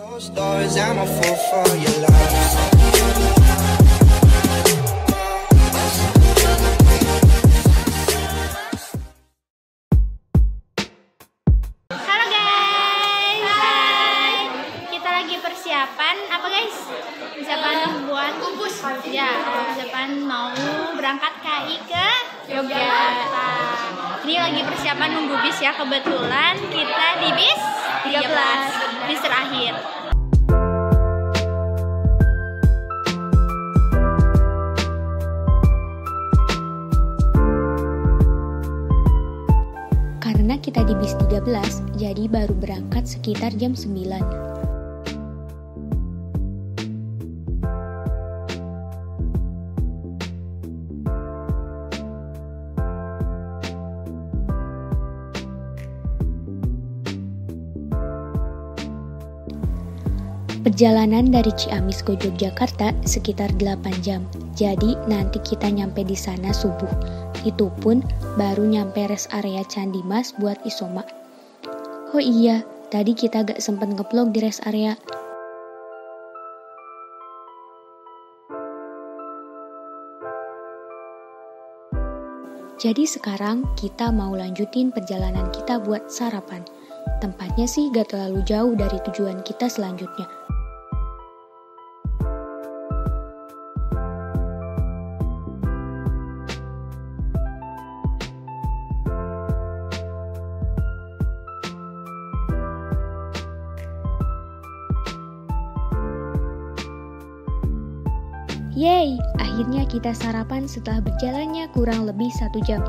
Closed doors, I'm a fool for your love. Ya. Kebetulan kita di bis 13 bis terakhir. Karena kita di bis 13, jadi baru berangkat sekitar jam 9. Perjalanan dari Ciamis ke Yogyakarta sekitar 8 jam. Jadi nanti kita nyampe di sana subuh. Itu pun baru nyampe rest area Candi Mas buat Isoma. Oh iya, tadi kita gak sempet ngeplog di rest area. Jadi sekarang kita mau lanjutin perjalanan kita buat sarapan. Tempatnya sih gak terlalu jauh dari tujuan kita selanjutnya. Yeay, akhirnya kita sarapan setelah berjalannya kurang lebih satu jam.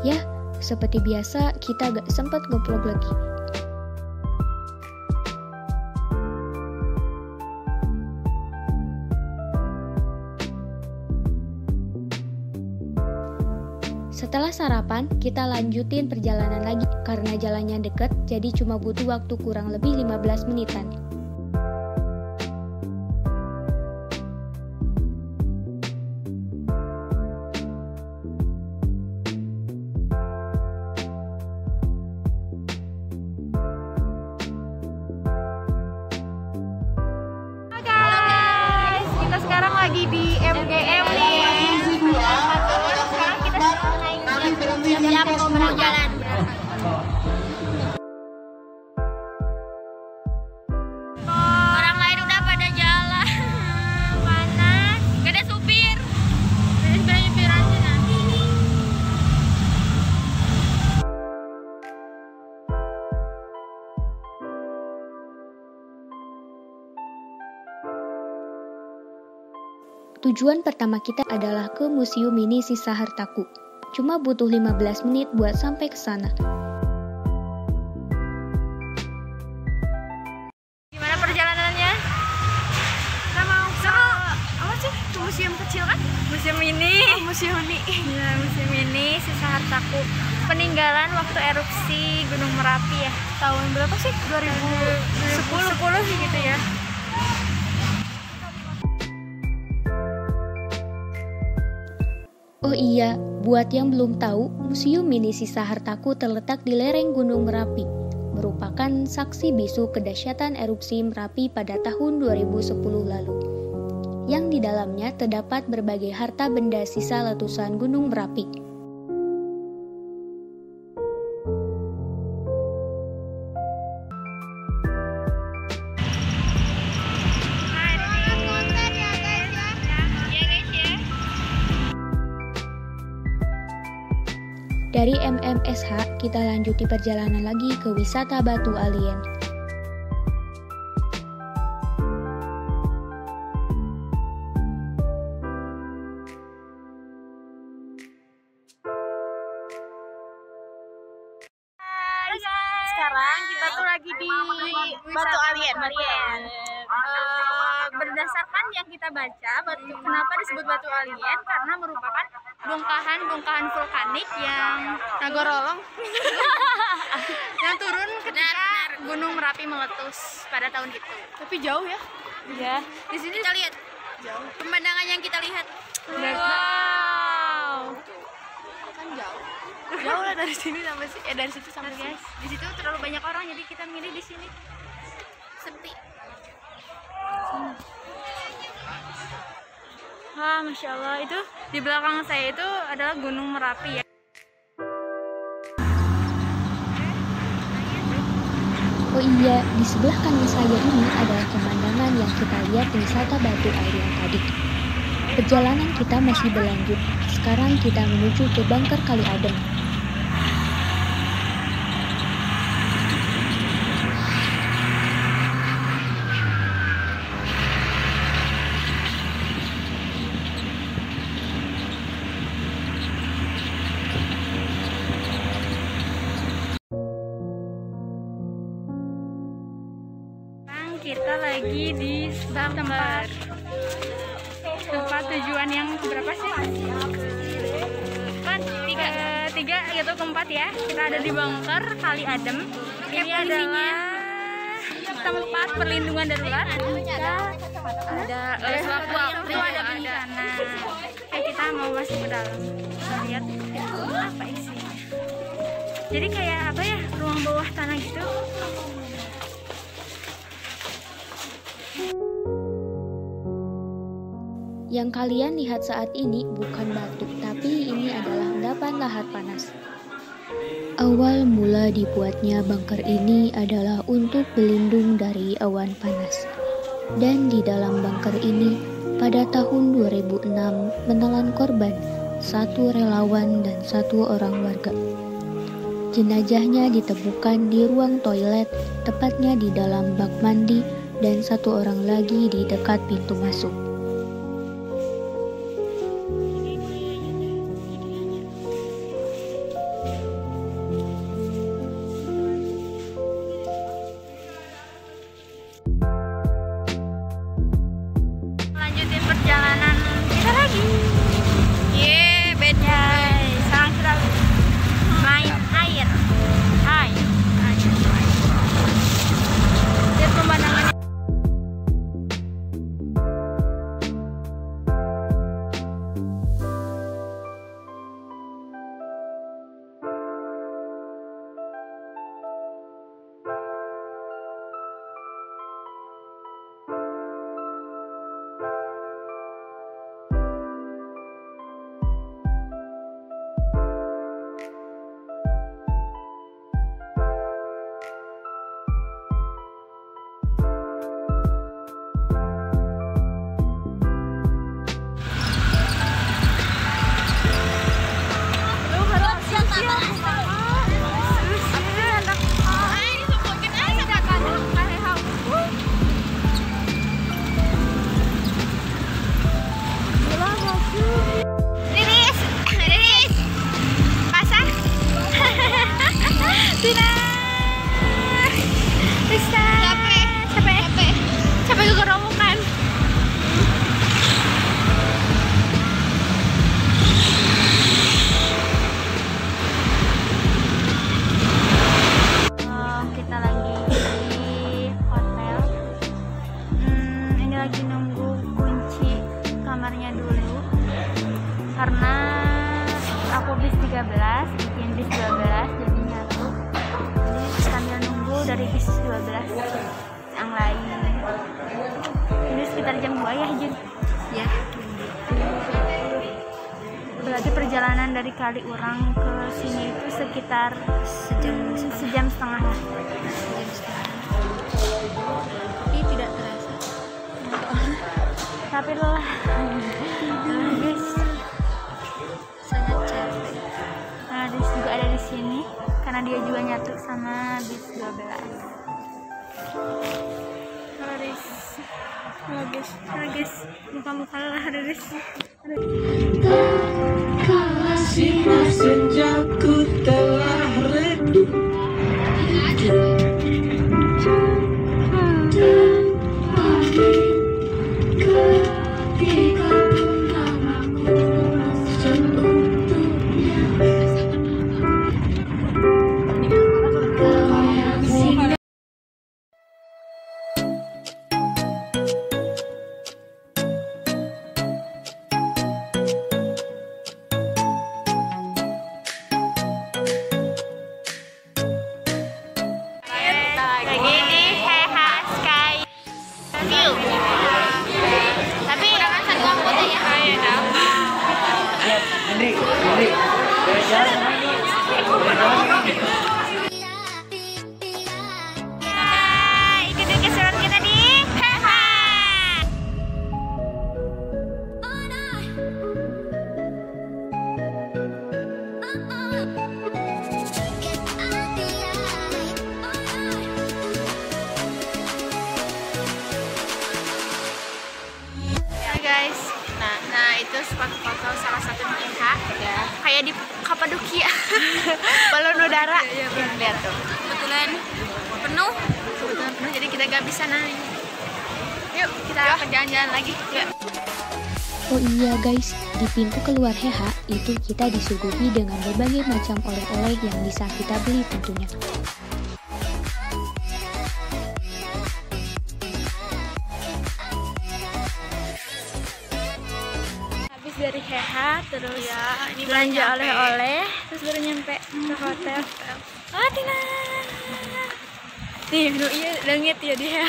Ya, seperti biasa kita gak sempat ngeplog lagi. Setelah sarapan, kita lanjutin perjalanan lagi karena jalannya deket, jadi cuma butuh waktu kurang lebih 15 menitan. Di Tujuan pertama kita adalah ke Museum Mini Sisa Hartaku. Cuma butuh 15 menit buat sampai ke sana. Gimana perjalanannya? Kita mau ke apa sih? Ke museum kecil kan? Museum ini. museum ini. Iya, museum ini sisa hartaku. Peninggalan waktu erupsi Gunung Merapi ya. Tahun berapa sih? 2010 10 sih gitu ya. Oh iya, buat yang belum tahu, Museum Mini Sisa Hartaku terletak di lereng Gunung Merapi, merupakan saksi bisu kedahsyatan erupsi Merapi pada tahun 2010 lalu. Yang di dalamnya terdapat berbagai harta benda sisa letusan Gunung Merapi. Dari MMSH, kita lanjuti perjalanan lagi ke wisata Batu Alien. Sekarang kita tuh lagi di Batu Alien. Alien. Eh, berdasarkan yang kita baca, batu, kenapa disebut Batu Alien? Karena merupakan bongkahan-bongkahan vulkanik yang Nagorolong yang turun ketika Gunung Merapi meletus pada tahun itu. Tapi jauh ya? Iya. Di sini kita lihat pemandangan yang kita lihat. Wow. Kan jauh. Jauh lah dari sini sampai si- eh dari situ sampai guys. Di situ terlalu banyak orang jadi kita milih di sini. Sepi. Allah, masya Allah itu di belakang saya itu adalah Gunung Merapi ya. Oh iya, di sebelah kanan saya ini adalah pemandangan yang kita lihat di wisata Batu Air yang tadi. Perjalanan kita masih berlanjut. Sekarang kita menuju ke Bunker Kali Adem. Eh, tiga gitu keempat ya. Kita ada di bunker Kali Adem. Ini adalah tempat perlindungan darurat. Ada ada waktu ada bencana. Kayak kita mau masuk ke dalam. Kita lihat apa isinya. Jadi kayak apa ya ruang bawah tanah gitu. Yang kalian lihat saat ini bukan batu, tapi ini adalah endapan lahar panas. Awal mula dibuatnya bunker ini adalah untuk berlindung dari awan panas. Dan di dalam bunker ini, pada tahun 2006 menelan korban, satu relawan dan satu orang warga. Jenazahnya ditemukan di ruang toilet, tepatnya di dalam bak mandi, dan satu orang lagi di dekat pintu masuk. Bisa. Capek, ya. Berarti perjalanan dari Kaliurang ke sini itu sekitar sejam sejam setengah lah. Sejam setengah. Tapi tidak terasa. Tapi lelah. Guys. Sangat capek. Nah, juga ada di sini karena dia juga nyatu sama bis 12. Halo, Riz. Halo, guys. Halo, guys. Muka-muka. Kala sinar terus sepatu foto salah satu mereka ya. kayak di Kapadokia. Balon udara. ya, ya, lihat tuh. Kebetulan penuh. Kebetulan penuh jadi kita gak bisa naik yuk. kita jalan-jalan lagi. Yuk. Oh iya guys, di pintu keluar Heha itu kita disuguhi dengan berbagai macam oleh-oleh yang bisa kita beli tentunya. Heha terus ya ini belanja oleh-oleh terus baru nyampe ke hotel ah Tina nih nu iya langit ya dia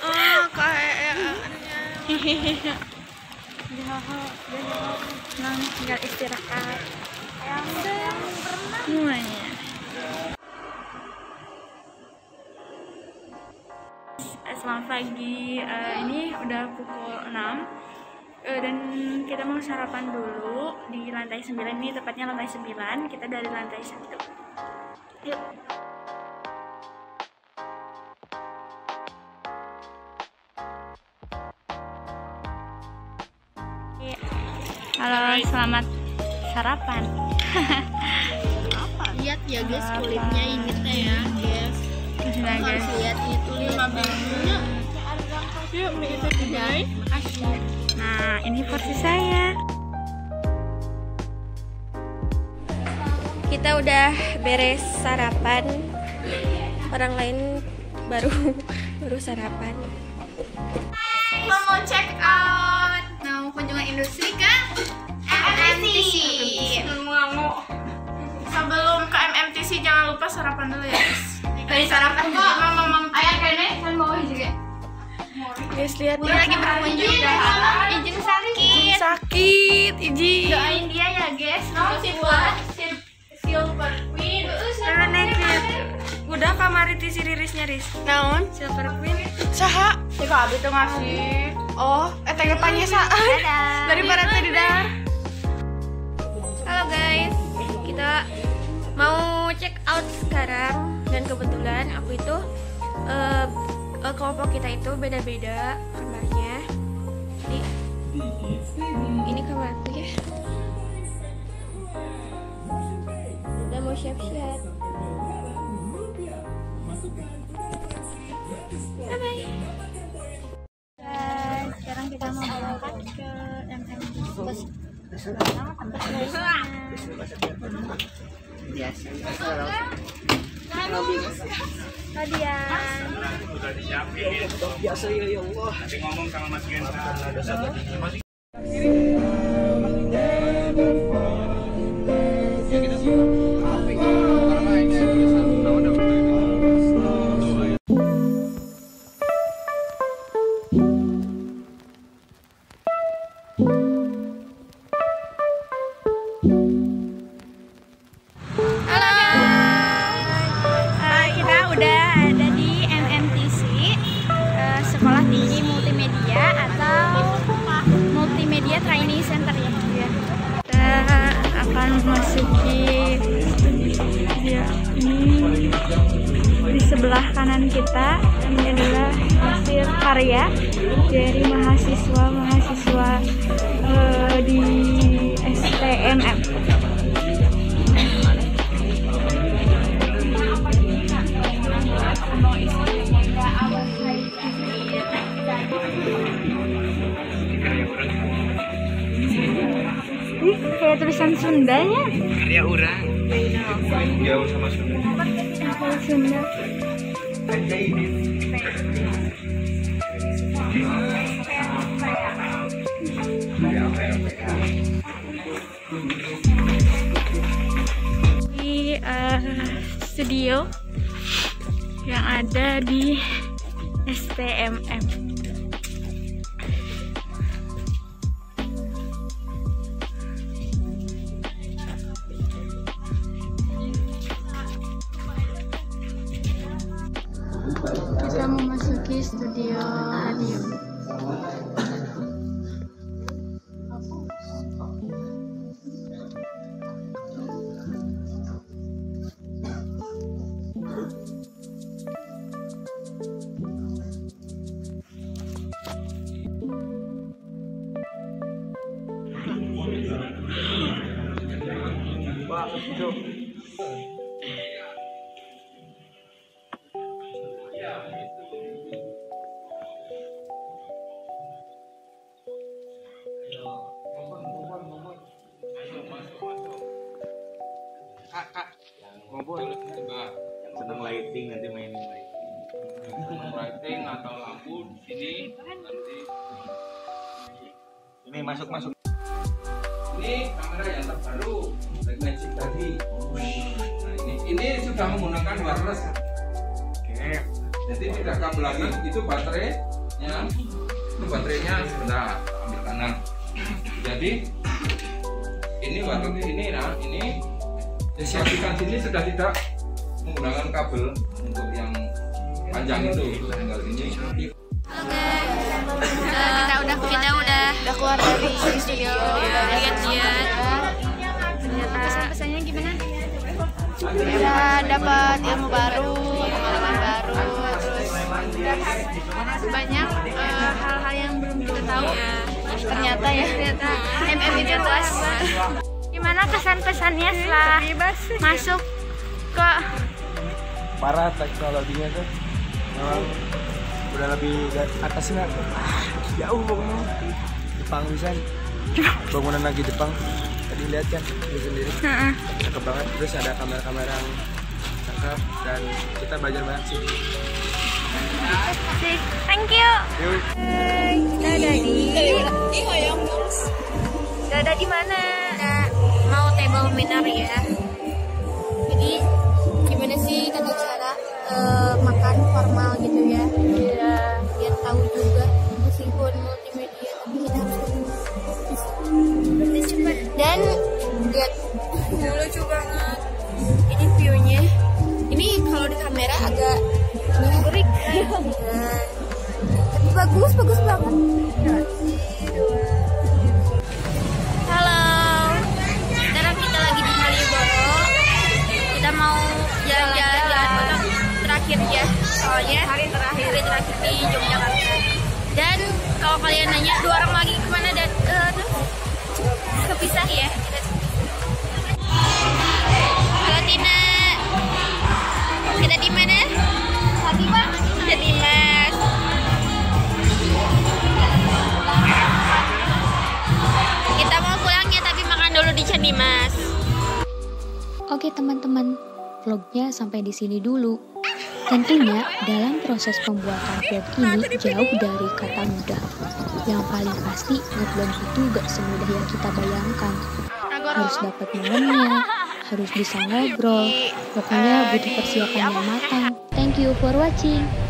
oh kayak Nang tinggal istirahat yang semuanya Selamat pagi, Eh, ini udah pukul 6 Eh, dan kita mau sarapan dulu di lantai 9 ini tepatnya lantai 9 kita dari lantai 1 yuk. Halo, selamat sarapan. lihat ya guys kulitnya ini teh ya guys. Nah, guys. lihat itu lima bibirnya yuk guys Nah, ini porsi saya. kita udah beres sarapan. Orang lain baru baru sarapan. Mau check out. Mau kunjungan industri ke MMTC sebelum ke MMTC jangan lupa sarapan dulu ya guys. Dari sarapan. Kok guys lihat dia lagi berkunjung dah izin sakit. Sakit iji doain dia ya guys. Mau sih buat silver queen. Udah kamari ti si ririsnya ris naon? Silver queen. Saha? Si kabe tuh ngasih oh eh tega panyesaan dadah. Daripada tadi dah halo guys. Kita mau check out sekarang. Dan kebetulan aku itu eh, eh, kelompok kita itu beda-beda kamarnya jadi ini kamarku ya. Udah mau siap-siap. Bye bye guys sekarang kita mau berangkat ke MMTC Kalian Biasa ya ya Allah. Halo memasuki ya, ini di sebelah kanan kita ini adalah hasil karya dari mahasiswa-mahasiswa eh, di STMM Kayak tulisan Sundanya. Karya orang. Jauh sama Sunda. Di eh, studio yang ada di STMM. Kak, kak. Mbak. seneng lighting nanti mainin lighting Lighting atau lampu di sini nanti. ini masuk masuk Ini kamera yang terbaru Black Magic tadi. Nah, ini ini sudah menggunakan wireless. oke Jadi tidak kabel lagi. Itu baterainya. Itu baterainya sebentar ambil kanan. Jadi ini wireless ini nah ini disaksikan sini sudah tidak menggunakan kabel untuk yang panjang itu tinggal ini. Eh, kita udah kita udah udah keluar dari studio, lihat-lihat. Ternyata pesan-pesannya gimana? Kita dapat ilmu baru, pengalaman baru, terus banyak eh, hal-hal yang belum kita tahu. Ternyata ya, ternyata MM itu luas. Gimana kesan pesannya setelah masuk ke parah teknologinya tuh. Memang udah lebih dari atasnya ah, jauh pokoknya. Jepang bisa. Bangunan lagi Jepang. Tadi lihat kan itu sendiri. Cakep banget. Terus ada kamera-kamera yang cakep dan kita belajar banyak sih. Thank you. Yuk. kita ada di kita ada di mana minor ya. Jadi gimana sih tata cara eh, makan formal gitu ya? Biar, biar tahu juga meskipun multimedia tapi kita harus dan lihat lucu banget. Ini viewnya. Ini kalau di kamera agak break. Nah, tapi bagus, bagus banget. Terakhir ya. Soalnya hari terakhir hari terakhir di Yogyakarta. Dan kalau kalian nanya dua orang lagi ke mana dan eh, terus kepisah ya. Halo Tina. Kita di mana? Lagi bang. Kita di Mas. Kita mau pulang ya tapi makan dulu di Candi Mas. Oke teman-teman, vlognya sampai di sini dulu. Tentunya dalam proses pembuatan vlog ini jauh dari kata mudah. Yang paling pasti ngevlog itu gak semudah yang kita bayangkan. Harus dapat momennya, harus bisa ngobrol, pokoknya butuh persiapan yang matang. Thank you for watching.